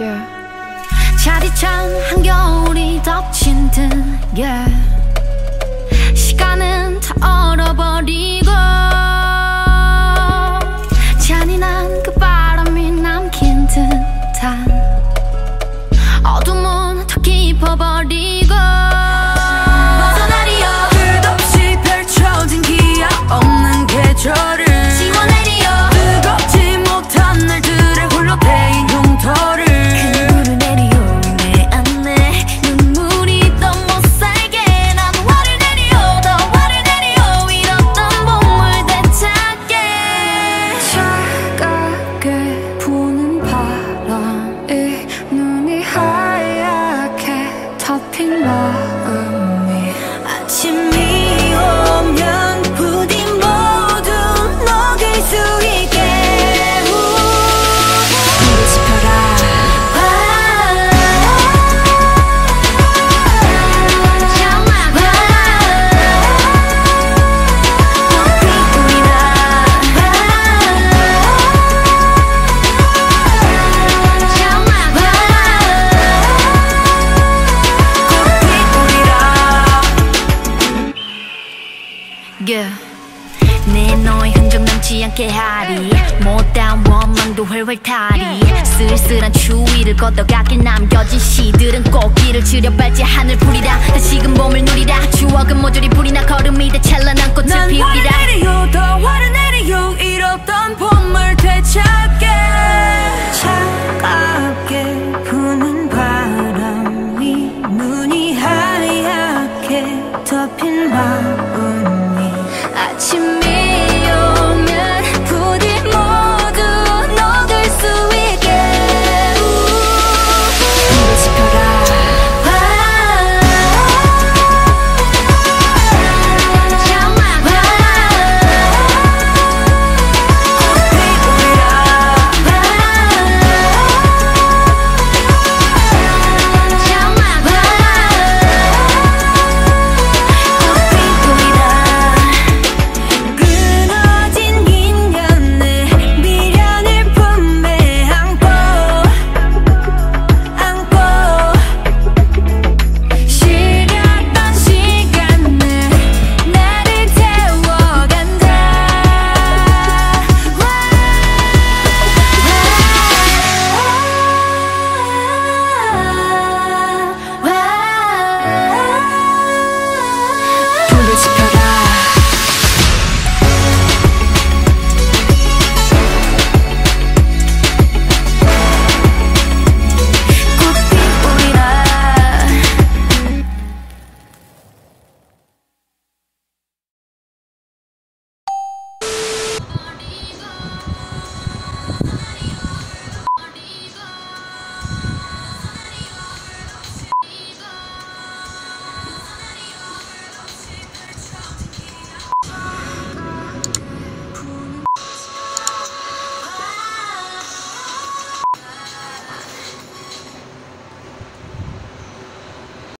yeah. 차디찬 한겨울이 덮친 듯 yeah. 내 너의 흔적 남지 않게 하리. 못다운 원망도 활활 타리. 쓸쓸한 추위를 걷어가게 남겨진 시들은 꽃길을 지려 밟지 하늘 풀이라. 다시금 몸을 누리다 to me